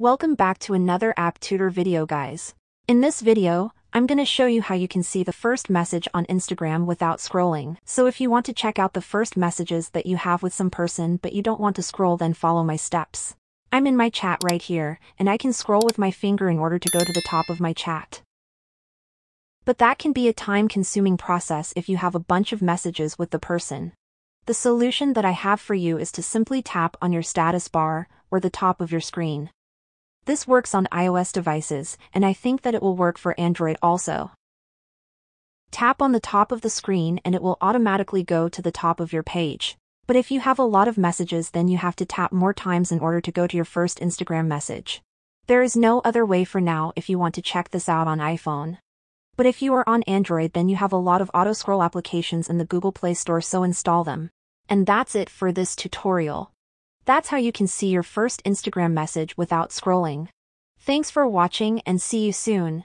Welcome back to another app tutor video guys. In this video, I'm gonna show you how you can see the first message on Instagram without scrolling. So if you want to check out the first messages that you have with some person but you don't want to scroll then follow my steps. I'm in my chat right here, and I can scroll with my finger in order to go to the top of my chat. But that can be a time-consuming process if you have a bunch of messages with the person. The solution that I have for you is to simply tap on your status bar, or the top of your screen. This works on iOS devices, and I think that it will work for Android also. Tap on the top of the screen and it will automatically go to the top of your page. But if you have a lot of messages then you have to tap more times in order to go to your first Instagram message. There is no other way for now if you want to check this out on iPhone. But if you are on Android then you have a lot of auto scroll applications in the Google Play Store so install them. And that's it for this tutorial. That's how you can see your first Instagram message without scrolling. Thanks for watching and see you soon.